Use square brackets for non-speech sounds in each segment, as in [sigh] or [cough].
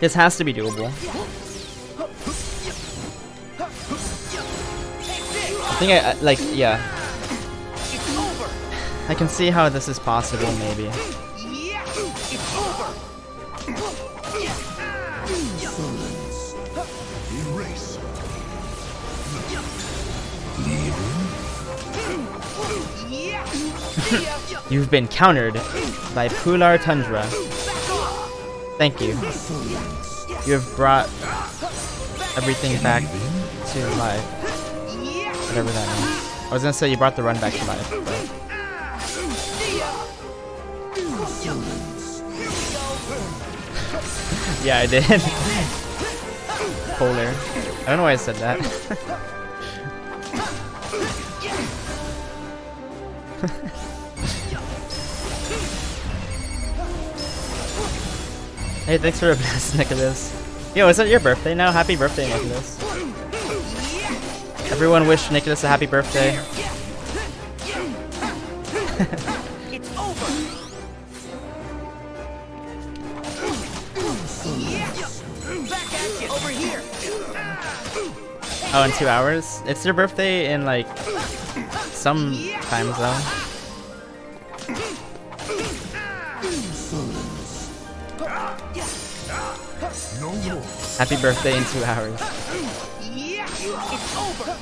This has to be doable. I think I, like, yeah. I can see how this is possible, maybe. [laughs] You've been countered by Pular Tundra. Thank you. You have brought everything back to life. Whatever that means. I was gonna say you brought the run back to life, but... [laughs] yeah, I did. Polar. I don't know why I said that. [laughs] Hey, thanks for a blast, [laughs] Nicholas. Yo, is it your birthday now? Happy birthday, Nicholas. Everyone wish Nicholas a happy birthday. oh, in two hours? It's your birthday in like some time zone. Happy birthday in two hours. [laughs] it's over.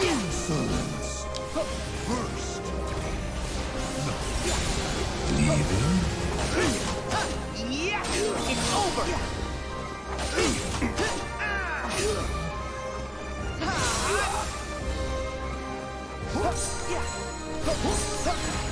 Insolence. First. Leaving. Yeah, it's over. Take this. Leaving.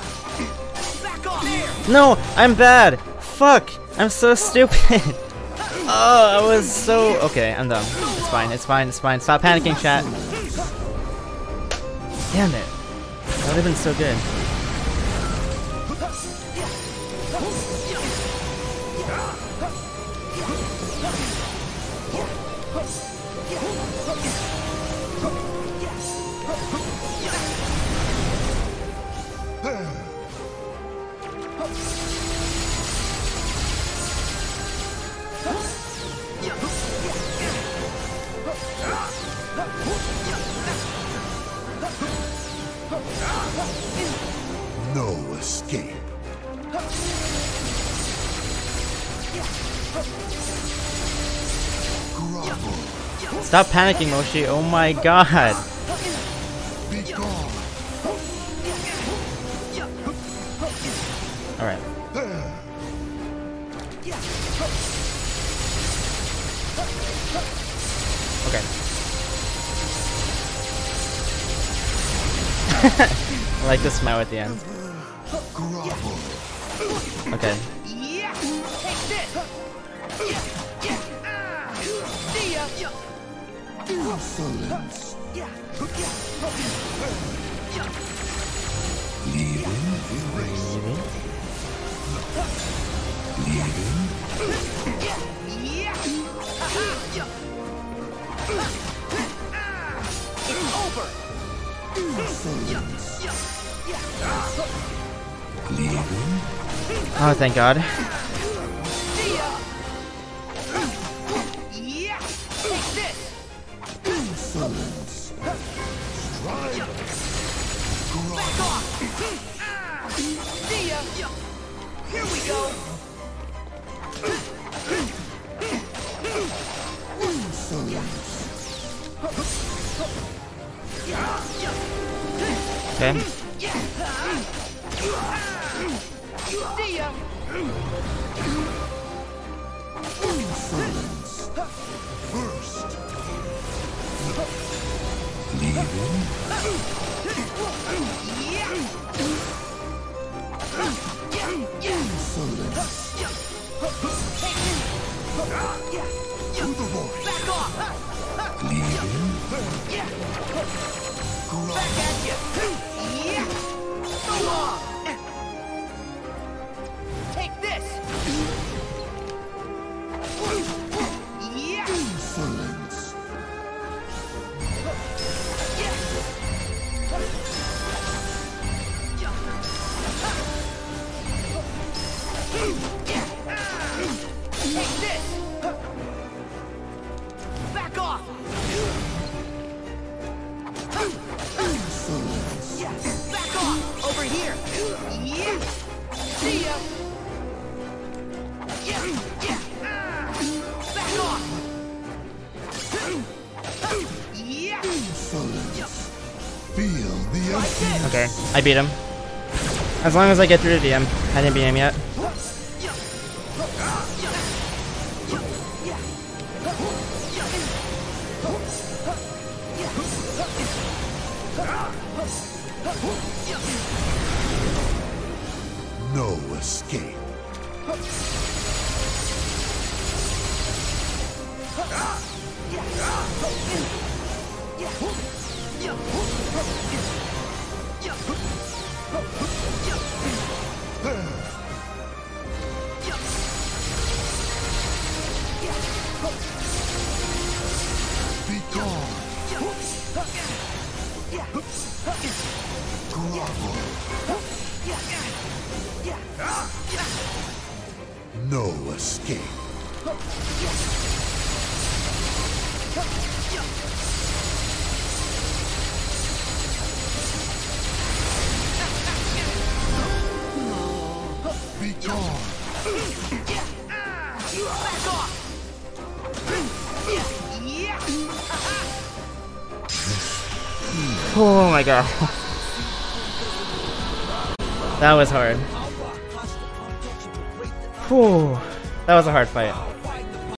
No, I'm bad. Fuck. I'm so stupid. oh, I was so... Okay, I'm done. It's fine, it's fine, it's fine. Stop panicking, chat. Damn it. That would have been so good. No escape. Stop panicking, Moshi. Oh my god. Alright. Okay. [laughs] I like the smile at the end. Okay. Leaving. Leaving. Oh, thank God. Insolence. Here we go. Okay. First. Leaving. Yeah. See ya. Yeah. Yeah. Ah. Back off. Yeah. Insolence. Feel the. Okay, I beat him. As long as I get through the DM. I didn't beat him yet. No escape. Be No escape. Be gone. Back off. Oh my god. [laughs] That was hard. Whew. That was a hard fight.